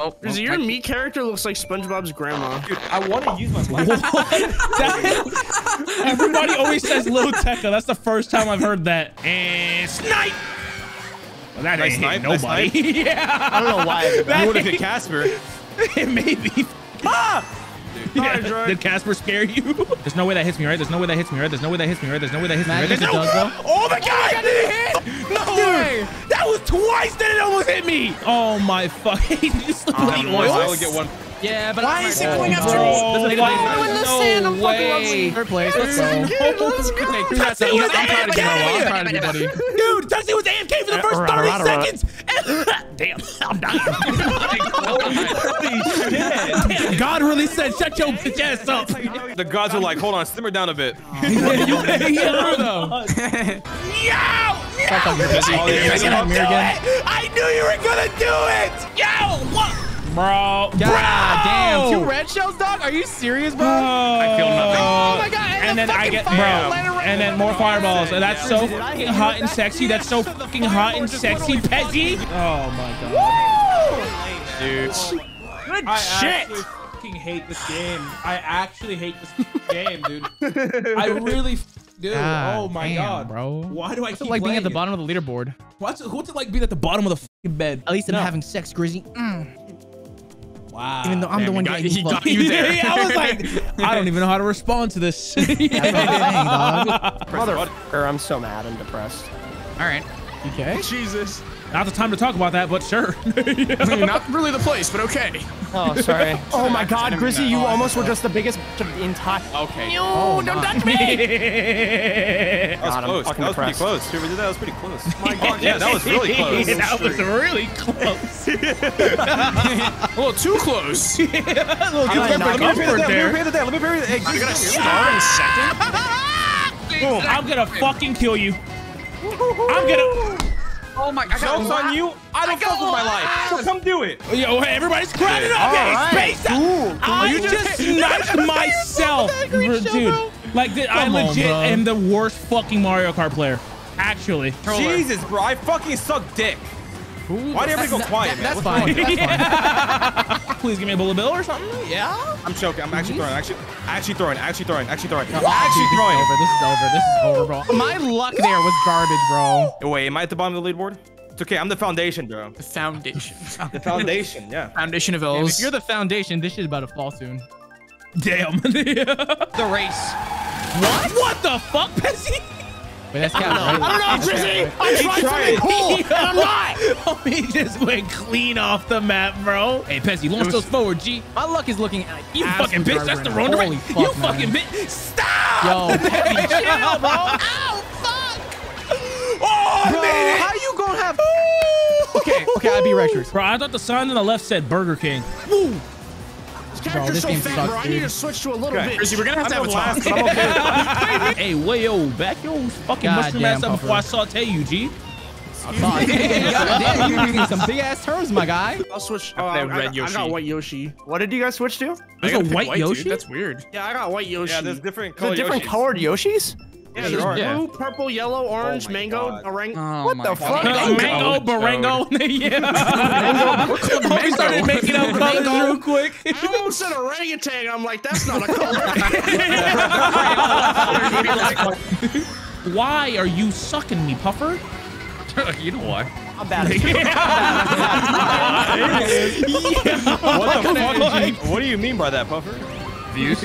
Oh, Grizzy, your meat character looks like SpongeBob's grandma. Dude, I want to use my life. That- everybody always says Lil Tecca. That's the first time I've heard that. And snipe. Well, that Nice ain't snipe, hit nice nobody. snipe. yeah. I don't know why. I that. You would have hit Casper. Maybe. Ah! Yeah. Droid. Did Casper scare you? There's no way that hits me, right? There's no way that hits me, right? There's no way that hits me, right? There's no way that hits me, right? Imagine There's if it no... does, though. Oh my god! Did it hit? No way! That was twice that it almost hit me! Oh my fuck. He just um, literally I only get one. Yeah, but Why I'm is he going there. after Bro, me? like, why am I in the sand? I'm fucking way. lovely. Third place. Let's go. Let's go. Okay, congrats. Tuxy I'm proud of you. I'm proud of you, buddy. Dude, Tuxy was AFK for the first 30 seconds. Damn, I'm dying. Damn, God really said, shut your bitch ass up. The gods are like, hold on, simmer down a bit. yeah, though. Yo! Fuck on your busy. Oh, yeah, You're yeah, gonna yeah. mirror. I knew you were gonna do it! Yo! What? Bro, God damn. Two red shells, dog? Are you serious, bro? I feel nothing. Oh my God, and And, the then I get bro, right and then more fireballs. And that's so Did I hit fucking hot and sexy. That's so fucking hot and sexy, Pezzy. Oh my god. Dude. Good I shit. actually fucking hate this game. I actually hate this game, dude. I really f- do. God oh my damn, god, bro. Why do I What's keep it like being at the bottom of the leaderboard? What's it, what's it like being at the bottom of the fucking bed? At least I'm No. having sex, Grizzy. Mm. Wow. Even though I'm the one he got- getting he got fucked. you there. I was like, I don't even know how to respond to this. That's what I'm saying, dog. Motherfucker, I'm so mad and depressed. All right. okay. Jesus. Not the time to talk about that, but sure. Not really the place, but okay. Oh, sorry. oh my god, Grizzy, you almost were just the biggest bitch of the entire. Okay. No, don't touch me! That was God, close. That was pretty depressed. close. Whoever did that was pretty close. My God, yeah, that was really close. that was really close. A little too close. Little I different not- comfort Let me there. repeat that. Let me repeat that. Hey, I got a star in second. Boom, I'm gonna fucking kill you. I'm gonna. Oh my! I Joke's on you. I don't fuck with my life. So come do it. Oh, Yo, hey, everybody's crowding up. Hey, right. space out. I just sniped myself, dude. Like, th- I Come on, legit bro. am the worst fucking Mario Kart player. Actually. Jesus, bro. I fucking suck dick. Why did everybody go quiet, man? That's What's fine. That's fine. Please give me a bullet bill or something. Yeah. I'm choking. I'm actually throwing. Actually, actually throwing. Actually throwing. Actually throwing. Dude, Actually this is throwing. over. This is over. This is over, bro. My luck there was garbage, bro. Wait, am I at the bottom of the leaderboard? It's okay. I'm the foundation, bro. The foundation. The foundation. Yeah. Foundation of all. If you're the foundation, this shit's about to fall soon. Damn. the race. what? What the fuck, Pezzy? Wait, that's Cap, right? I don't know, Grizzy! I'm trying trying. something cool, and I'm not! Oh, he just went clean off the map, bro. Hey, Pezzy, launch those forward, G. My luck is looking at You fucking bitch. That's the wrong direction. fuck, You fucking bitch. Stop. Yo, Peppy, chill, bro. Ow, fuck. Oh, I Bro, made it. how you gonna have? Okay, okay, I beat Rectors. Bro, I thought the sign on the left said Burger King. Woo. This character's this so game fat, sucks, bro. I need to switch to a little Okay. bit. Grizzy, we're gonna have to have a last, talk. but I'm okay Hey, way yo, back your fucking God mushroom ass up before I saute you, G. God damn, you're using some big ass terms, my guy. I'll switch. Oh, I, red I, got- I Yoshi. got white Yoshi. What did you guys switch to? There's I a gotta pick white dude. Yoshi. That's weird. Yeah, I got white Yoshi. Yeah, there's different There's color different Yoshis. colored Yoshis? Yeah, There's there are. Yeah. blue, purple, yellow, oh orange, my mango, God. orang. Oh what the God. fuck? Mango, barango. yeah. Oh, we started making up colors real quick. I almost said orangutan. I'm like, that's not a color. Why are you sucking me, Puffer? you know why? I'm bad. What the fuck? What do you mean by that, Puffer? Views.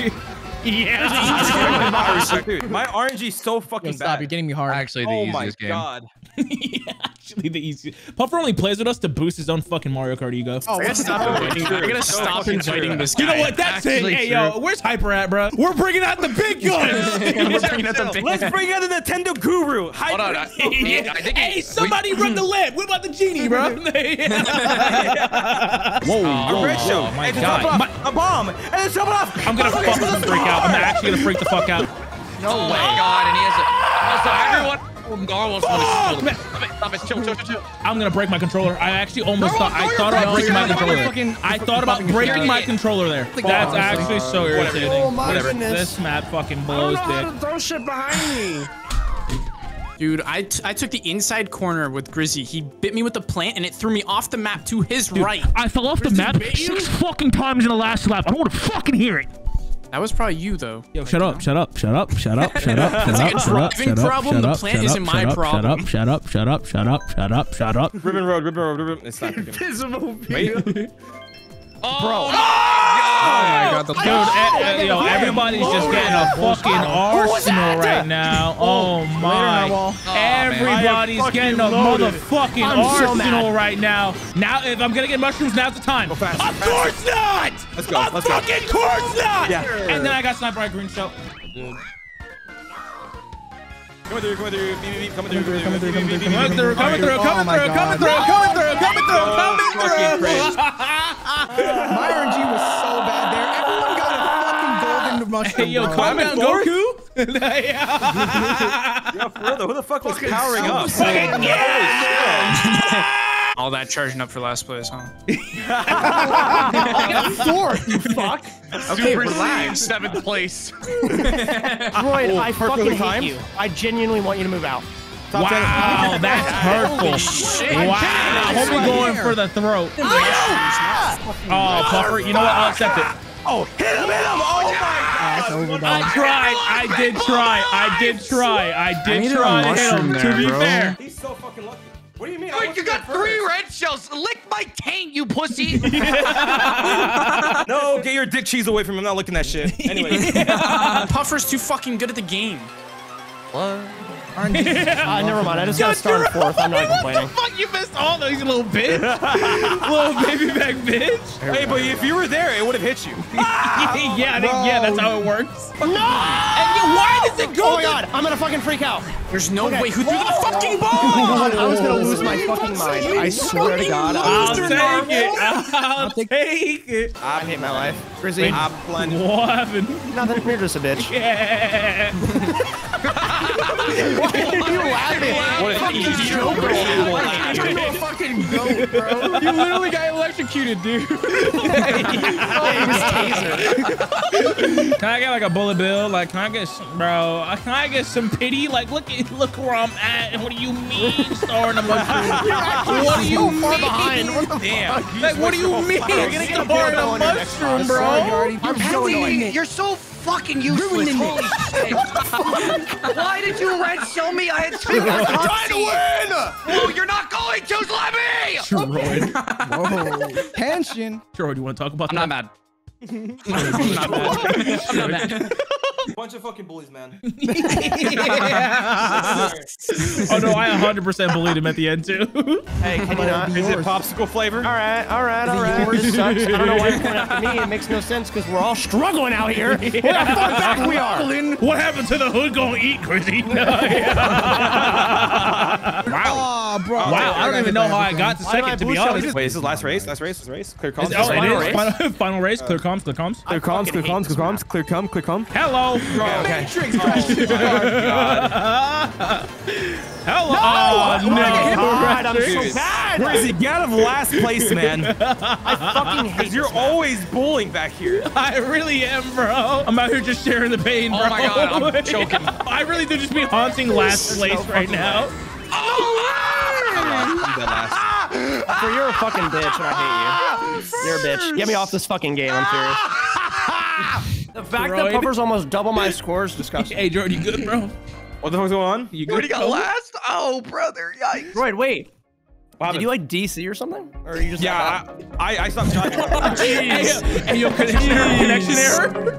Yeah. Dude, my RNG is so Yo, fucking stop, bad. you're getting me hard. Actually, the oh easiest game. Oh my god. yeah, actually the easiest. Puffer only plays with us to boost his own fucking Mario Kart ego. Oh, I gotta what's stop that? inviting. I gotta stop fucking inviting true. this guy. You know what? That's it. Actually Hey, true. yo, where's Hyper at, bro? We're bringing out the big guns. We're bringing out the big- Let's bring out the Nintendo Guru. Hold on. I, Yeah. I think Hey, we- somebody run the lamp. What about the genie, bro? Oh, whoa, whoa, A red whoa, show. my and God. top My- a bomb, and then top it off. I'm gonna fucking freak out. I'm actually gonna freak the fuck out. No Oh my god, and he has a. Oh. Stop it, chill, chill, chill, chill. I'm gonna break my controller. I actually almost thought I thought about breaking breaking my controller. I thought about breaking my controller there. That's actually so irritating. Oh Whatever. This map fucking I don't blows know how dick. to throw shit behind me. Dude, I, t- I took the inside corner with Grizzy. He bit me with the plant and it threw me off the map to his right. I fell off the map six fucking times in the last lap. I don't want to fucking hear it. That was probably you though. Yo, shut up, shut up, shut up, shut up, shut up, shut like a up, shut up, driving shut up, problem. shut The up, plant shut isn't up, my shut up, problem. Shut up, shut up, shut up, shut up, shut up. Ribbon Road, Ribbon Road, Ribbon. It's not picking. Invisible Wait. Oh, my god, the Dude, e- e- yo, everybody's just getting a fucking arsenal right now. Oh, oh my. Oh, Narwhal. Everybody's getting a loaded. motherfucking I'm arsenal mad. right now. Now, if I'm gonna get mushrooms, now's the time. Of fast. course not! Let's go, Of let's go. fucking course not! Yeah. And then I got sniper by green shell. Coming through, coming through, beep, beep, beep, coming through, coming through, Coming through, coming oh through, coming through, coming through, coming through, coming through, coming through, coming through. My RNG was so bad there. Everyone got a fucking golden. Hey, yo, bro. calm down. Goku. yeah. Yo, for real who the fuck was powering up? All that charging up for last place, huh? Fourth, you fuck. okay, relax. Seventh place. Droid, oh, I fucking hate timed. you. I genuinely want you to move out. Wow, that's hurtful. Wow, homie going for the throat. Oh, Puffer, you know what? I'll accept it. Oh, hit him, hit him! Oh my That's god! overdone. I tried. I did try. I did try. I did needed a try to hit him. mushroom To be bro. fair. He's so fucking lucky. What do you mean? I Wait, you got three three first? red shells. Lick my taint, you pussy. No, get your dick cheese away from him. I'm not looking at shit. Anyway, Puffer's too fucking good at the game. Uh, never mind. I just got to start in fourth. I'm not complaining. Fuck, you missed all those, you little bitch. little baby back bitch. hey, but if you were there, it would have hit you. yeah, I think, yeah, that's how it works. No! And you, why does it go? Oh my god, I'm gonna fucking freak out. There's no way. Who threw the fucking ball? God, I was gonna lose my fucking mind. I swear to God. I'll I, take it. I'll take it. I hate my life. Grizzy, I'm blending. What happened? nothing. You're just a bitch. Yeah. You laughing? What an easy joke. You're a fucking goat, bro. You literally got electrocuted, dude. Can I get like a bullet bill? Like, can I get, some, bro? uh, Can I get some pity? Like, look at, look where I'm at. What do you mean, starring a mushroom? what do you so mean? far behind. What the Damn. Like, what do you mean, You're gonna get a starring bullet a on your next mushroom, bro? I'm so Henry, annoyed. you're so fucking useless. Holy shit. Why did you red show me? I had two more Trying to win! Well, you're not going to. Just let me. Whoa. Tension. Sure, you want to talk about I'm that? not mad. I'm not mad. I'm not mad. Bunch of fucking bullies, man. oh no, I 100% bullied him at the end too. Hey, can you not? Is it popsicle flavor? All right, all right, all right. This sucks. I don't know why you're coming after me. It makes no sense because we're all struggling out here. What the fuck back we are? what happened to the hood gonna eat, Chrissy? No, yeah. Wow. Oh, bro. Wow, I don't even know how I got to Why am I second, to be honest. Wait, is this last race? Last race? Last race? Clear comms? Is- oh, Final it is. race? Final, final race. Clear comms, clear comms. Clear comms, clear comms, clear comms, clear comms, clear comms, clear comms. Hello. Okay. Oh Hello. Oh, no. God, I'm so Dude. bad. Grizzy, get out of last place, man. I fucking hate Because you're always bullying back here. I really am, bro. I'm out here just sharing the pain, oh bro. Oh my God, I'm choking. I really do just be haunting last place right now. Oh, For you're a fucking bitch, and I hate you. You're a bitch. Get me off this fucking game. I'm serious. The fact that Puffer's almost double my score is disgusting. Hey, Jordan, you good, bro? What the fuck's going on? You Already good? got last? Oh, brother. Yikes. Droid, wait. What Did you like DC or something? Or are you just Yeah, I, I, I stopped driving. Hey, yo, hey, yo, connection error, connection error.